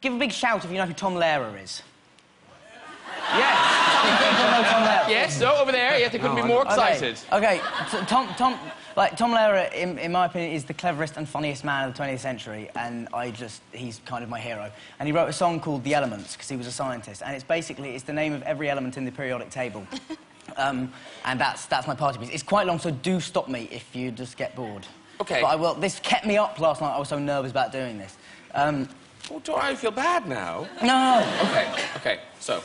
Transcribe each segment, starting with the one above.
Give a big shout if you know who Tom Lehrer is. Yes. People know Tom Lehrer. Yes, so over there, yes, they couldn't be more excited. Okay, okay. So Tom, Tom, like Tom Lehrer, in, in my opinion, is the cleverest and funniest man of the 20th century, and I just, he's kind of my hero. And he wrote a song called The Elements because he was a scientist, and it's basically it's the name of every element in the periodic table. um, and that's that's my party piece. It's quite long, so do stop me if you just get bored. Okay. But I will. This kept me up last night. I was so nervous about doing this. Um, Oh, do I feel bad now? no. Okay, okay, so.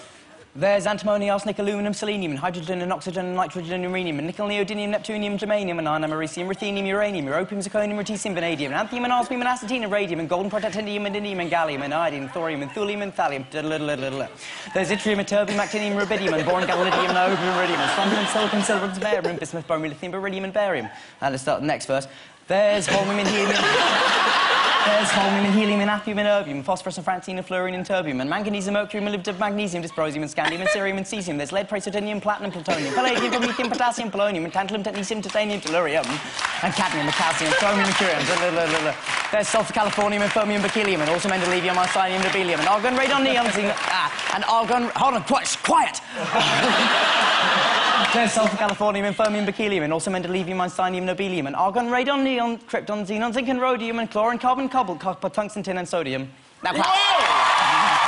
There's antimony, arsenic, aluminum, selenium, and hydrogen, and oxygen, and nitrogen, and uranium, and nickel, neodymium, neptunium, germanium, and iron, americium, ruthenium, uranium, europium, zirconium, lutetium, vanadium, and anthium, and osmium, and acetine, and radium, and golden protactinium, and indium, and gallium, and iodine, and thorium, and thulium, and thallium. There's yttrium, and terbium, actinium, rubidium, and boron, gadolinium, and opium, and iridium, and strontium, and silicon, silver, and bismuth, bromine, lithium, beryllium, and barium. And let's start the next verse. There's holmium, and helium. There's holmium and helium and appium and erbium, phosphorus and francine and fluorine and terbium, and manganese and mercury and molybdenum, magnesium, dysprosium and scandium and cerium and cesium. There's lead, praseodymium, platinum, plutonium, palladium, promethium, potassium, polonium, and tantalum, technetium, titanium, tellurium, and cadmium, and calcium, chromium, and curium. There's sulfur, californium, and fermium, berkelium, and also mendelevium, arseninium, nobelium, and argon, radon, neon, zinc, ah, and argon. Hold on, quiet, quiet. There's sulfur, californium, and fermium, berkelium, and also mendelevium, einsteinium, nobelium, and argon, radon, neon, krypton, xenon, zinc, and rhodium, and chlorine, carbon, cobalt, copper, tungsten, tin, and sodium. Now, clap.